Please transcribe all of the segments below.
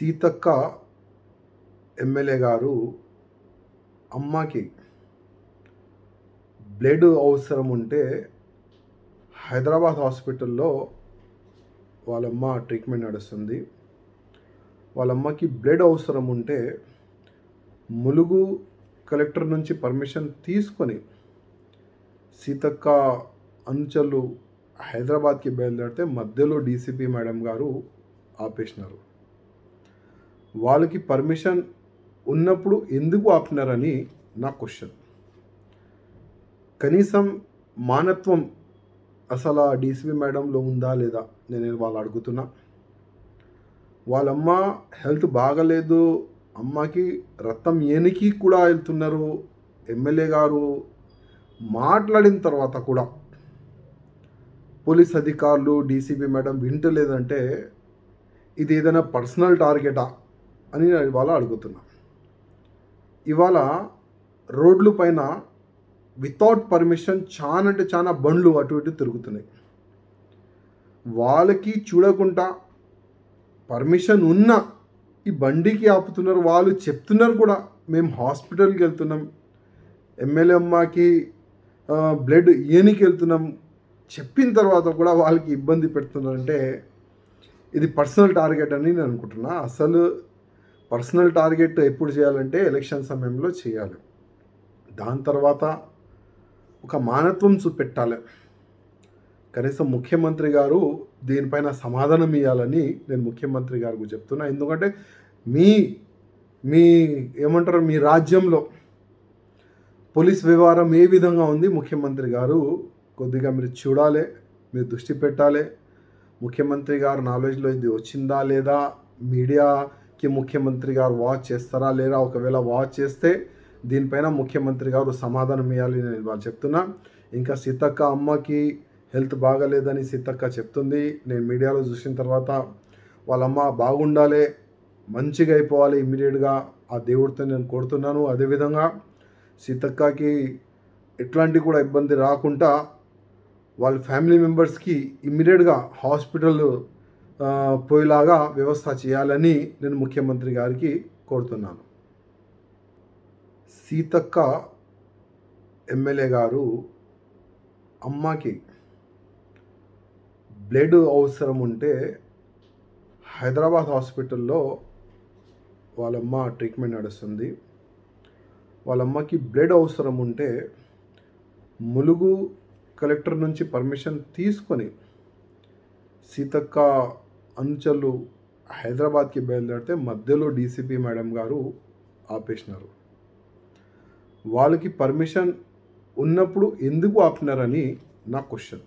Seethakka MLA గారు అమ్మకి blood అవసరం ఉంటే హైదరాబాద్ హాస్పిటల్లో వాళ్ళమ్మ ట్రీట్మెంట్ నడుస్తుంది. వాళ్ళమ్మకి బ్లడ్ అవసరం ఉంటే ములుగు కలెక్టర్ నుంచి పర్మిషన్ తీసుకొని సీతక్క అంచెలు హైదరాబాద్కి బయలుదేరితే మధ్యలో డీసీపీ మేడం గారు ఆపేసినారు. వాళ్ళకి పర్మిషన్ ఉన్నప్పుడు ఎందుకు ఆపినారని నా క్వశ్చన్ కనీసం మానత్వం అసలు ఆ డీసీపీ మేడంలో ఉందా లేదా నేను వాళ్ళు అడుగుతున్నా. వాళ్ళమ్మ హెల్త్ బాగలేదు అమ్మకి రక్తం ఏనికి కూడా వెళ్తున్నారు ఎమ్మెల్యే గారు మాట్లాడిన తర్వాత కూడా పోలీస్ అధికారులు డీసీపీ మేడం వింటలేదంటే ఇది ఏదైనా పర్సనల్ టార్గెటా అని నేను ఇవాళ అడుగుతున్నా. ఇవాళ రోడ్లు పైన వితౌట్ పర్మిషన్ చాలా అంటే చాలా బండ్లు అటు ఇటు తిరుగుతున్నాయి. వాళ్ళకి చూడకుండా పర్మిషన్ ఉన్న ఈ బండికి ఆపుతున్నారు వాళ్ళు చెప్తున్నారు కూడా. మేము హాస్పిటల్కి వెళ్తున్నాం ఎమ్మెల్యే అమ్మకి బ్లడ్ ఏనికి వెళ్తున్నాం. చెప్పిన తర్వాత కూడా వాళ్ళకి ఇబ్బంది పెడుతున్నారంటే ఇది పర్సనల్ టార్గెట్ అని నేను అనుకుంటున్నా. అసలు పర్సనల్ టార్గెట్ ఎప్పుడు చేయాలంటే ఎలక్షన్ సమయంలో చేయాలి. దాని తర్వాత ఒక మానత్వం చూపెట్టాలి. కనీసం ముఖ్యమంత్రి గారు దీనిపైన సమాధానం ఇవ్వాలని నేను ముఖ్యమంత్రి గారికి చెప్తున్నా. ఎందుకంటే మీ మీ ఏమంటారు మీ రాజ్యంలో పోలీస్ వ్యవహారం ఏ విధంగా ఉంది ముఖ్యమంత్రి గారు కొద్దిగా మీరు చూడాలి మీరు దృష్టి పెట్టాలి. ముఖ్యమంత్రి గారు నాలెడ్జ్లో ఇది వచ్చిందా లేదా మీడియా ముఖ్యమంత్రి గారు వాచ్ చేస్తారా లేదా? ఒకవేళ వాచ్ చేస్తే దీనిపైన ముఖ్యమంత్రి గారు సమాధానం ఇవ్వాలి నేను వాళ్ళు చెప్తున్నా. ఇంకా సీతక్క అమ్మకి హెల్త్ బాగాలేదని సీతక్క చెప్తుంది. నేను మీడియాలో చూసిన తర్వాత వాళ్ళమ్మ బాగుండాలి మంచిగా అయిపోవాలి ఇమ్మీడియట్గా ఆ దేవుడితో నేను కోరుతున్నాను. అదేవిధంగా సీతక్కకి ఎట్లాంటి కూడా ఇబ్బంది రాకుండా వాళ్ళ ఫ్యామిలీ మెంబర్స్కి ఇమ్మీడియట్గా హాస్పిటల్ పోయేలాగా వ్యవస్థ చేయాలని నేను ముఖ్యమంత్రి గారికి కోరుతున్నాను. సీతక్క ఎమ్మెల్యే గారు అమ్మకి బ్లడ్ అవసరం ఉంటే హైదరాబాద్ హాస్పిటల్లో వాళ్ళమ్మ ట్రీట్మెంట్ నడుస్తుంది. వాళ్ళమ్మకి బ్లడ్ అవసరం ఉంటే ములుగు కలెక్టర్ నుంచి పర్మిషన్ తీసుకొని సీతక్క అంచెలు హైదరాబాద్కి బయలుదేరితే మధ్యలో డీసీపీ మేడం గారు ఆపేసినారు. వాళ్ళకి పర్మిషన్ ఉన్నప్పుడు ఎందుకు ఆపినారని నా క్వశ్చన్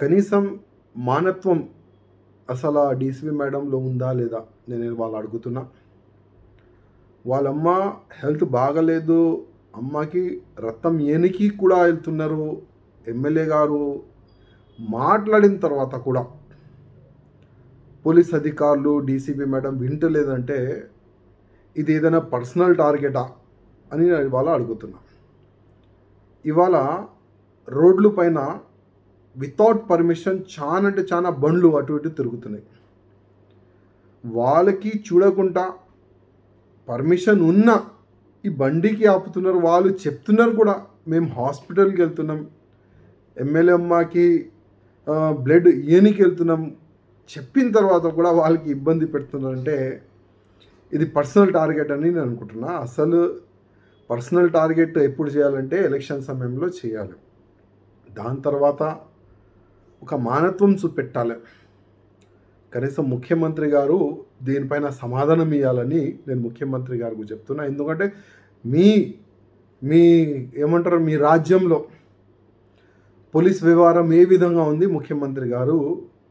కనీసం మానత్వం అసలు ఆ డీసీపీ మేడంలో ఉందా లేదా నేను వాళ్ళు అడుగుతున్నా. వాళ్ళమ్మ హెల్త్ బాగలేదు అమ్మకి రక్తం ఏనికి కూడా వెళ్తున్నారు ఎమ్మెల్యే గారు మాట్లాడిన తర్వాత కూడా పోలీస్ అధికారులు డీసీపీ మేడం వింటలేదంటే ఇది ఏదైనా పర్సనల్ టార్గెటా అని నేను ఇవాళ అడుగుతున్నా. ఇవాళ రోడ్లు పైన వితౌట్ పర్మిషన్ చాలా అంటే చాలా బండ్లు అటు ఇటు తిరుగుతున్నాయి. వాళ్ళకి చూడకుండా పర్మిషన్ ఉన్న ఈ బండికి ఆపుతున్నారు వాళ్ళు చెప్తున్నారు కూడా. మేము హాస్పిటల్కి వెళ్తున్నాం ఎమ్మెల్యే అమ్మకి బ్లడ్ ఇయనికి వెళ్తున్నాం చెప్పిన తర్వాత కూడా వాళ్ళకి ఇబ్బంది పెడుతున్నారంటే ఇది పర్సనల్ టార్గెట్ అని నేను అనుకుంటున్నా. అసలు పర్సనల్ టార్గెట్ ఎప్పుడు చేయాలంటే ఎలక్షన్ సమయంలో చేయాలి. దాని తర్వాత ఒక మానత్వం చూపెట్టాలి. కనీసం ముఖ్యమంత్రి గారు దీనిపైన సమాధానం ఇవ్వాలని నేను ముఖ్యమంత్రి గారికి చెప్తున్నా. ఎందుకంటే మీ మీ ఏమంటారు మీ రాజ్యంలో పోలీస్ వ్యవహారం ఏ విధంగా ఉంది? ముఖ్యమంత్రి గారు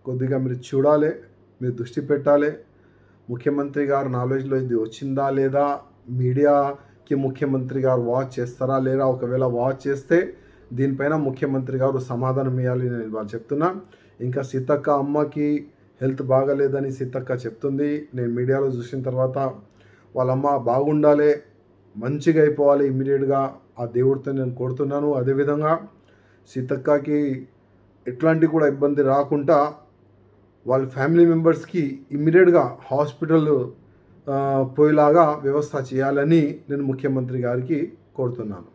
కొద్దిగా మీరు చూడాలి మీరు దృష్టి పెట్టాలి. ముఖ్యమంత్రి గారు నాలెడ్జ్లో ఇది వచ్చిందా లేదా? మీడియాకి ముఖ్యమంత్రి గారు వాచ్ చేస్తారా లేదా? ఒకవేళ వాచ్ చేస్తే దీనిపైన ముఖ్యమంత్రి గారు సమాధానం ఇవ్వాలి నేను వాళ్ళు చెప్తున్నా. ఇంకా సీతక్క అమ్మకి హెల్త్ బాగాలేదని సీతక్క చెప్తుంది. నేను మీడియాలో చూసిన తర్వాత వాళ్ళమ్మ బాగుండాలి మంచిగా అయిపోవాలి ఇమ్మీడియట్గా ఆ దేవుడితో నేను కోరుతున్నాను. అదేవిధంగా సీతక్కకి ఎట్లాంటి కూడా ఇబ్బంది రాకుండా వాళ్ళ ఫ్యామిలీ మెంబర్స్కి ఇమ్మీడియట్గా హాస్పిటల్ పోయేలాగా వ్యవస్థ చేయాలని నేను ముఖ్యమంత్రి గారికి కోరుతున్నాను.